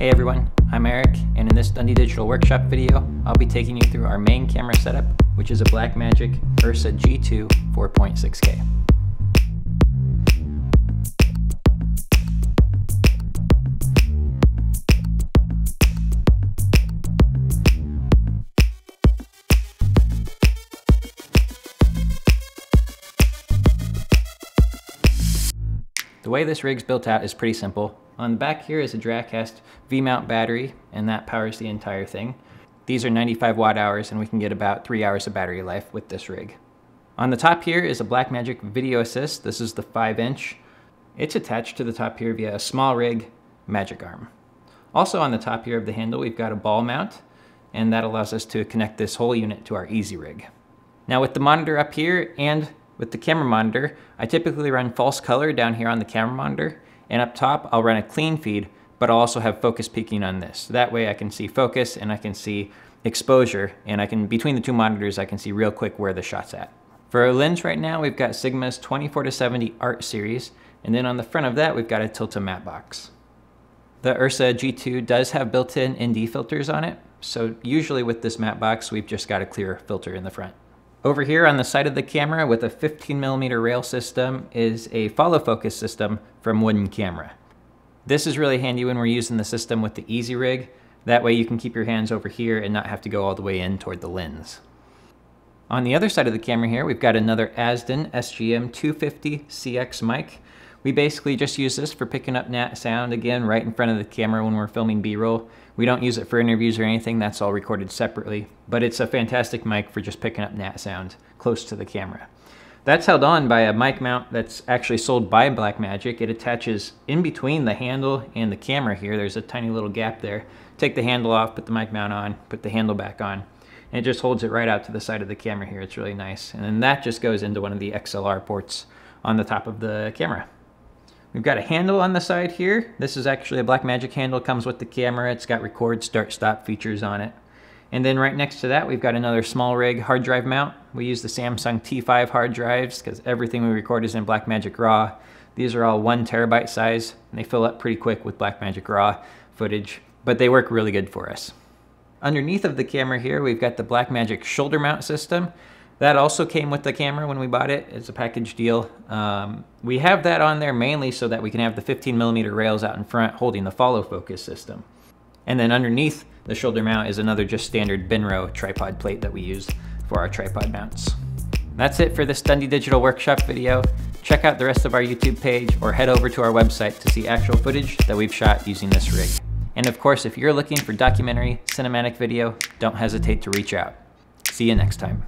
Hey everyone, I'm Eric, and in this Dundee Digital Workshop video, I'll be taking you through our main camera setup, which is a Blackmagic Ursa G2 4.6K. The way this rig's built out is pretty simple. On the back here is a Dracast V-mount battery, and that powers the entire thing. These are 95 watt hours, and we can get about three hours of battery life with this rig. On the top here is a Blackmagic Video Assist. This is the 5 inch. It's attached to the top here via a SmallRig magic arm. Also on the top here of the handle, we've got a ball mount, and that allows us to connect this whole unit to our Easyrig. Now with the monitor up here and with the camera monitor, I typically run false color down here on the camera monitor, and up top I'll run a clean feed, but I'll also have focus peaking on this. That way I can see focus and I can see exposure, and I can, between the two monitors, I can see real quick where the shot's at. For our lens right now, we've got Sigma's 24 to 70 Art Series, and then on the front of that, we've got a Tilta matte box. The Ursa G2 does have built-in ND filters on it, so usually with this matte box, we've just got a clear filter in the front. Over here on the side of the camera with a 15 millimeter rail system is a follow focus system from Wooden Camera. This is really handy when we're using the system with the Easyrig. That way you can keep your hands over here and not have to go all the way in toward the lens. On the other side of the camera here, we've got another Azden SGM 250 CX mic. We basically just use this for picking up nat sound again right in front of the camera when we're filming B-roll. We don't use it for interviews or anything, that's all recorded separately, but it's a fantastic mic for just picking up nat sound close to the camera. That's held on by a mic mount that's actually sold by Blackmagic. It attaches in between the handle and the camera here. There's a tiny little gap there. Take the handle off, put the mic mount on, put the handle back on. And it just holds it right out to the side of the camera here. It's really nice. And then that just goes into one of the XLR ports on the top of the camera. We've got a handle on the side here. This is actually a Blackmagic handle, comes with the camera. It's got record, start, stop features on it. And then right next to that, we've got another SmallRig hard drive mount. We use the Samsung T5 hard drives because everything we record is in Blackmagic RAW. These are all one terabyte size, and they fill up pretty quick with Blackmagic RAW footage, but they work really good for us. Underneath of the camera here, we've got the Blackmagic shoulder mount system. That also came with the camera when we bought it. It's a package deal. Um, we have that on there mainly so that we can have the 15 millimeter rails out in front holding the follow focus system. And then underneath the shoulder mount is another just standard Benro tripod plate that we use for our tripod mounts. That's it for this Dundee Digital Workshop video. Check out the rest of our YouTube page or head over to our website to see actual footage that we've shot using this rig. And of course, if you're looking for documentary cinematic video, don't hesitate to reach out. See you next time.